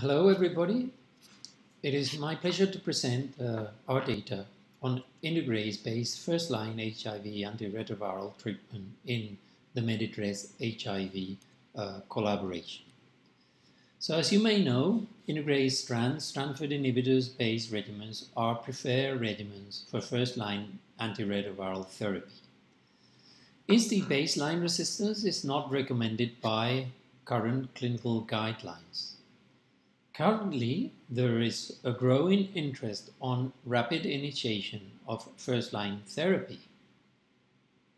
Hello, everybody. It is my pleasure to present uh, our data on integrase-based first-line HIV antiretroviral treatment in the MeditRes HIV uh, collaboration. So as you may know, integrase strand transfer inhibitors-based regimens are preferred regimens for first-line antiretroviral therapy. INSTI baseline resistance is not recommended by current clinical guidelines. Currently, there is a growing interest on rapid initiation of first-line therapy.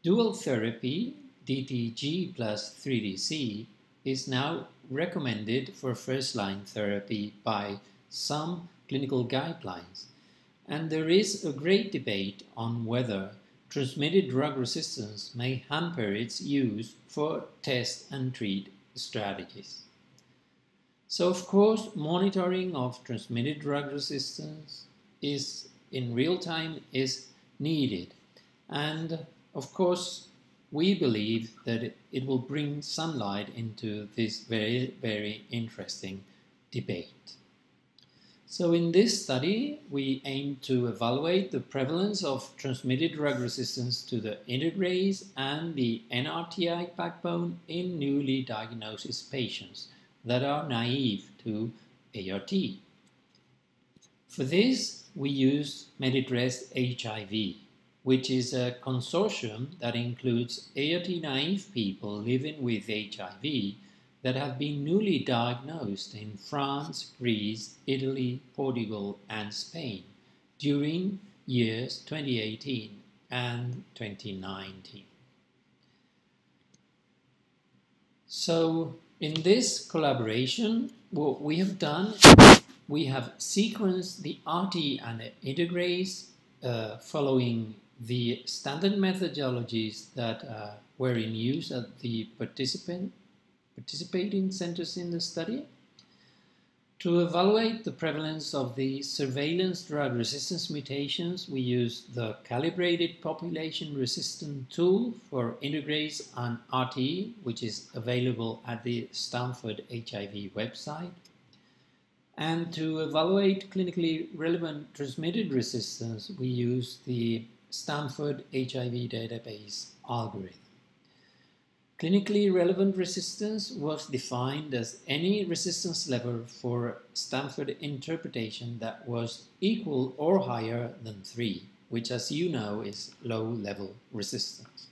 Dual therapy, DTG plus 3TC, is now recommended for first-line therapy by some clinical guidelines, and there is a great debate on whether transmitted drug resistance may hamper its use for test and treat strategies. So of course, monitoring of transmitted drug resistance is in real time is needed. And of course, we believe that it, will bring sunlight into this very, very interesting debate. So in this study, we aim to evaluate the prevalence of transmitted drug resistance to the integrase and the NRTI backbone in newly diagnosed patients that are naive to ART. For this, we use MeditRes HIV, which is a consortium that includes ART-naive people living with HIV that have been newly diagnosed in France, Greece, Italy, Portugal, and Spain during years 2018 and 2019. So in this collaboration, what we have done, we have sequenced the RT and the integrase uh, following the standard methodologies that uh, were in use at the participant, participating centers in the study. To evaluate the prevalence of the surveillance drug resistance mutations, we use the calibrated population resistant tool for integrase and RT, which is available at the Stanford HIV website. And to evaluate clinically relevant transmitted resistance, we use the Stanford HIV database algorithm. Clinically relevant resistance was defined as any resistance level for Stanford interpretation that was equal or higher than 3, which as you know is low-level resistance.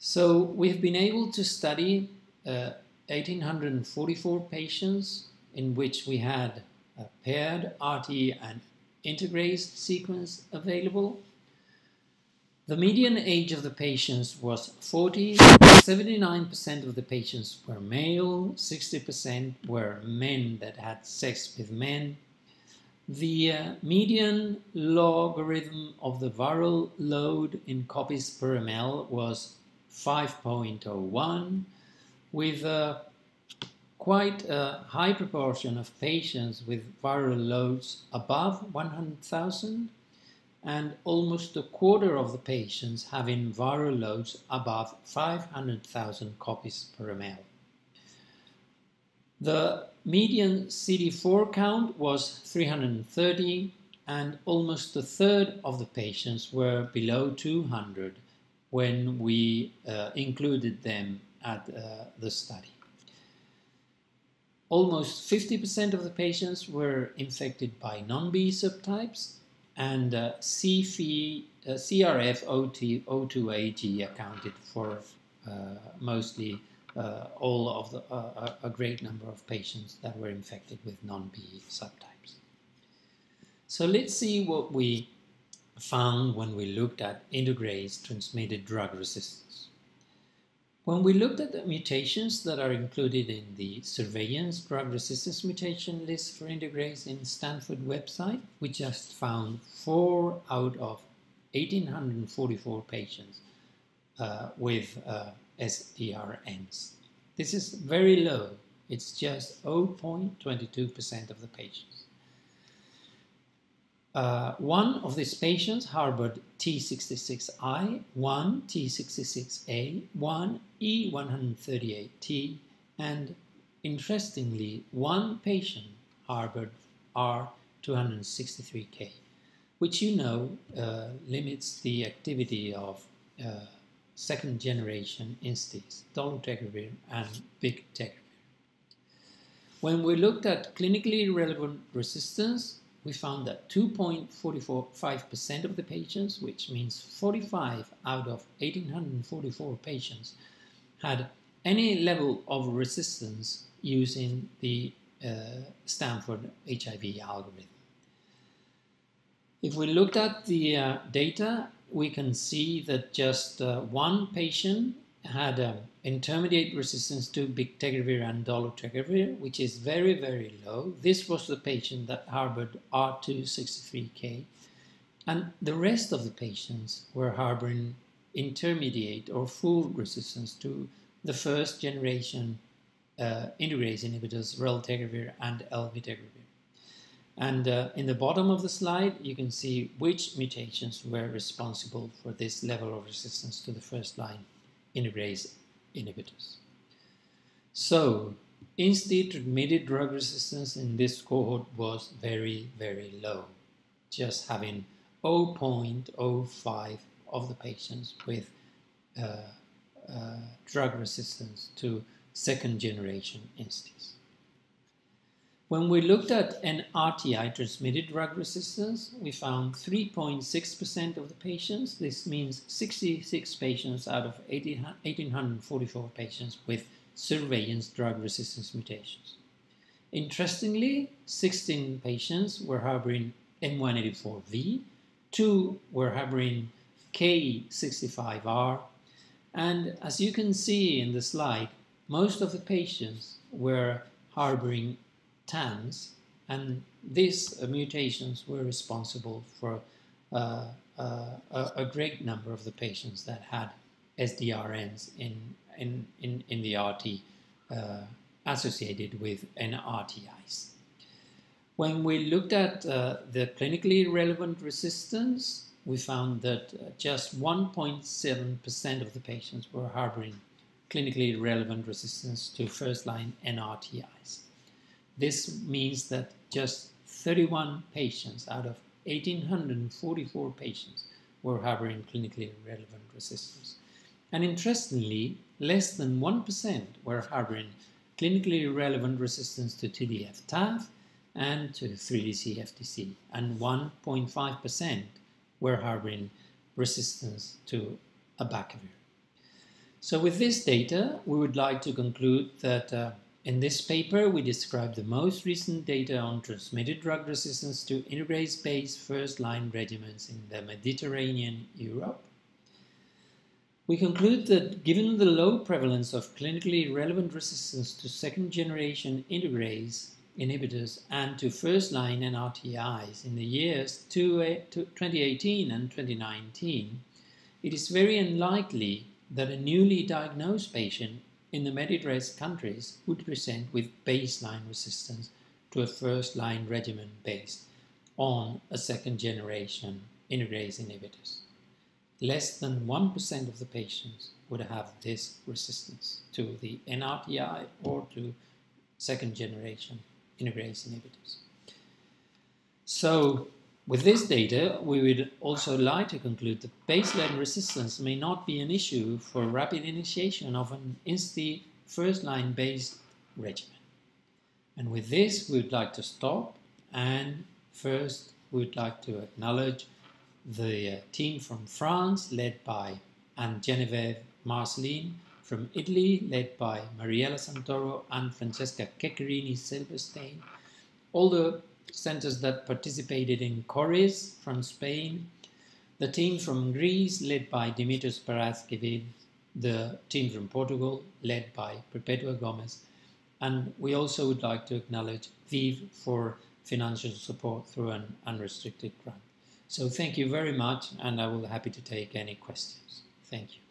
So we've been able to study uh, 1844 patients in which we had a paired RT and integrase sequence available the median age of the patients was 40, 79% of the patients were male, 60% were men that had sex with men. The uh, median logarithm of the viral load in copies per ml was 5.01, with a quite a high proportion of patients with viral loads above 100,000 and almost a quarter of the patients having viral loads above 500,000 copies per ml. The median CD4 count was 330 and almost a third of the patients were below 200 when we uh, included them at uh, the study. Almost 50% of the patients were infected by non-B subtypes and uh, CFI, uh, CRF O2AG accounted for uh, mostly uh, all of the, uh, a great number of patients that were infected with non-B subtypes. So let's see what we found when we looked at integrase transmitted drug resistance. When we looked at the mutations that are included in the surveillance drug resistance mutation list for integrase in Stanford website, we just found four out of 1,844 patients uh, with uh. This is very low. It's just 0.22% of the patients. Uh, one of these patients harbored T66I, one T66A, one E138T, and interestingly, one patient harbored R263K, which you know uh, limits the activity of uh, second generation instis, dolutegravir and bictegravir. When we looked at clinically relevant resistance, we found that 2.45% of the patients, which means 45 out of 1844 patients, had any level of resistance using the uh, Stanford HIV algorithm. If we looked at the uh, data, we can see that just uh, one patient had um, intermediate resistance to bictegravir and dolutegravir, which is very, very low. This was the patient that harbored R263K. And the rest of the patients were harboring intermediate or full resistance to the first generation uh, integrase inhibitors, raltegravir and elvitegravir. And uh, in the bottom of the slide, you can see which mutations were responsible for this level of resistance to the first line integrase inhibitors. So, INSTI-transmitted drug resistance in this cohort was very, very low, just having 0.05 of the patients with uh, uh, drug resistance to second generation instis. When we looked at NRTI transmitted drug resistance, we found 3.6% of the patients. This means 66 patients out of 1,844 patients with surveillance drug resistance mutations. Interestingly, 16 patients were harboring M184V, 2 were harboring K65R, and as you can see in the slide, most of the patients were harboring TAMs, and these uh, mutations were responsible for uh, uh, a, great number of the patients that had SDRMs in, in, in, in the RT uh, associated with NRTIs. When we looked at uh, the clinically relevant resistance, we found that just 1.7% of the patients were harboring clinically relevant resistance to first-line NRTIs. This means that just 31 patients out of 1,844 patients were harboring clinically relevant resistance. And interestingly, less than 1% were harboring clinically relevant resistance to TDF-TAF and to 3TC-FTC, and 1.5% were harboring resistance to abacavir. So with this data, we would like to conclude that uh, in this paper, we describe the most recent data on transmitted drug resistance to integrase-based first-line regimens in the Mediterranean Europe. We conclude that given the low prevalence of clinically relevant resistance to second-generation integrase inhibitors and to first-line NRTIs in the years 2018 and 2019, it is very unlikely that a newly diagnosed patient in the Mediterranean countries would present with baseline resistance to a first-line regimen based on a second-generation integrase inhibitors. Less than 1% of the patients would have this resistance to the NRTI or to second-generation integrase inhibitors. So with this data, we would also like to conclude that baseline resistance may not be an issue for rapid initiation of an INSTI first-line based regimen. And with this, we would like to stop and first we would like to acknowledge the uh, team from France led by Anne Genevieve Marcelin, from Italy led by Mariella Santoro and Francesca Ceccherini Silberstein, all the centers that participated in CORIS from Spain, the team from Greece led by Dimitrios Paraskevis, the team from Portugal led by Perpetua Gomes, and we also would like to acknowledge ViiV for financial support through an unrestricted grant. So thank you very much, and I will be happy to take any questions. Thank you.